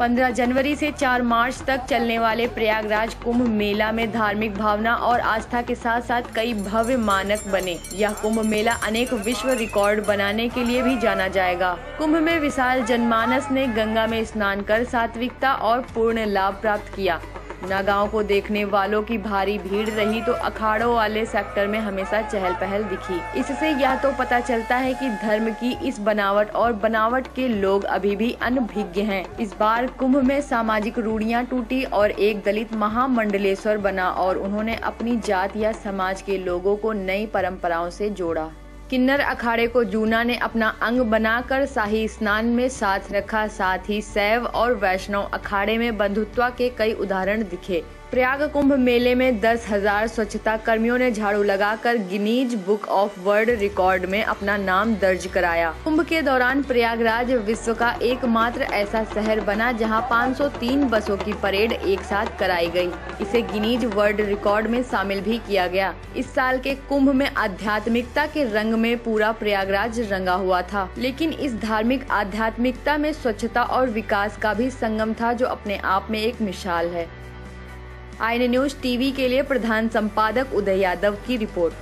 15 जनवरी से 4 मार्च तक चलने वाले प्रयागराज कुंभ मेला में धार्मिक भावना और आस्था के साथ साथ कई भव्य मानक बने। यह कुंभ मेला अनेक विश्व रिकॉर्ड बनाने के लिए भी जाना जाएगा। कुंभ में विशाल जनमानस ने गंगा में स्नान कर सात्विकता और पूर्ण लाभ प्राप्त किया। नागांव को देखने वालों की भारी भीड़ रही तो अखाड़ों वाले सेक्टर में हमेशा चहल पहल दिखी। इससे यह तो पता चलता है कि धर्म की इस बनावट और बनावट के लोग अभी भी अनभिज्ञ हैं। इस बार कुंभ में सामाजिक रूढ़ियाँ टूटी और एक दलित महामंडलेश्वर बना और उन्होंने अपनी जात या समाज के लोगों को नई परंपराओं से जोड़ा। किन्नर अखाड़े को जूना ने अपना अंग बनाकर शाही स्नान में साथ रखा। साथ ही सैव और वैष्णव अखाड़े में बंधुत्व के कई उदाहरण दिखे। प्रयाग कुंभ मेले में दस हज़ार स्वच्छता कर्मियों ने झाड़ू लगाकर Guinness book of world record में अपना नाम दर्ज कराया। कुंभ के दौरान प्रयागराज विश्व का एकमात्र ऐसा शहर बना जहाँ 503 बसों की परेड एक साथ कराई गई। इसे गिनीज वर्ल्ड रिकॉर्ड में शामिल भी किया गया। इस साल के कुंभ में आध्यात्मिकता के रंग में पूरा प्रयागराज रंगा हुआ था। लेकिन इस धार्मिक आध्यात्मिकता में स्वच्छता और विकास का भी संगम था जो अपने आप में एक मिसाल है। आई न्यूज़ टीवी के लिए प्रधान संपादक उदय यादव की report.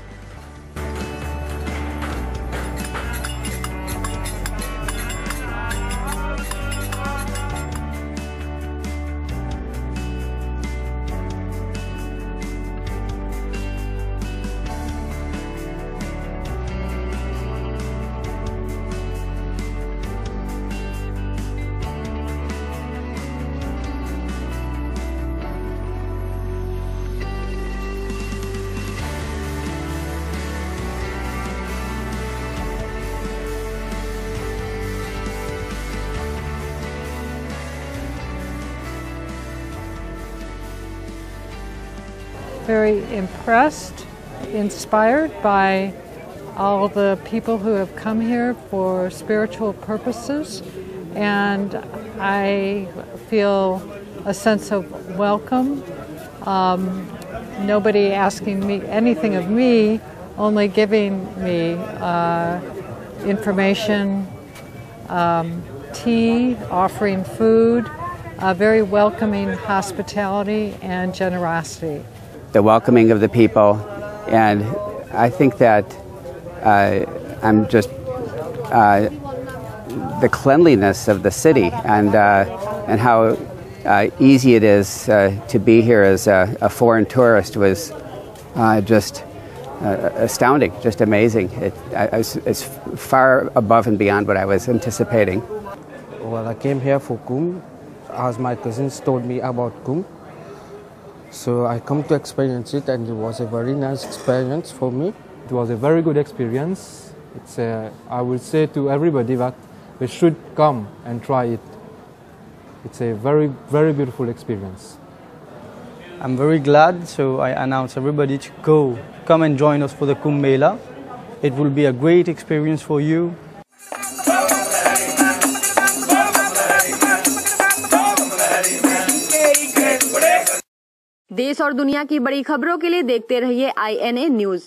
Very impressed, inspired by all the people who have come here for spiritual purposes, and I feel a sense of welcome. Um, nobody asking me anything of me, only giving me uh, information, um, tea, offering food, uh, very welcoming hospitality and generosity the welcoming of the people, and I think that uh, I'm just uh, the cleanliness of the city and uh, and how uh, easy it is uh, to be here as a, a foreign tourist was uh, just astounding, just amazing. It, it's far above and beyond what I was anticipating. Well, I came here for Kumbh, as my cousins told me about Kumbh. So I come to experience it, and it was a very nice experience for me. It was a very good experience. It's a, I would say to everybody that they should come and try it. It's a very, very beautiful experience. I'm very glad, so I announce everybody to go, come and join us for the Kumbh Mela. It will be a great experience for you. देश और दुनिया की बड़ी खबरों के लिए देखते रहिए आई एन ए न्यूज़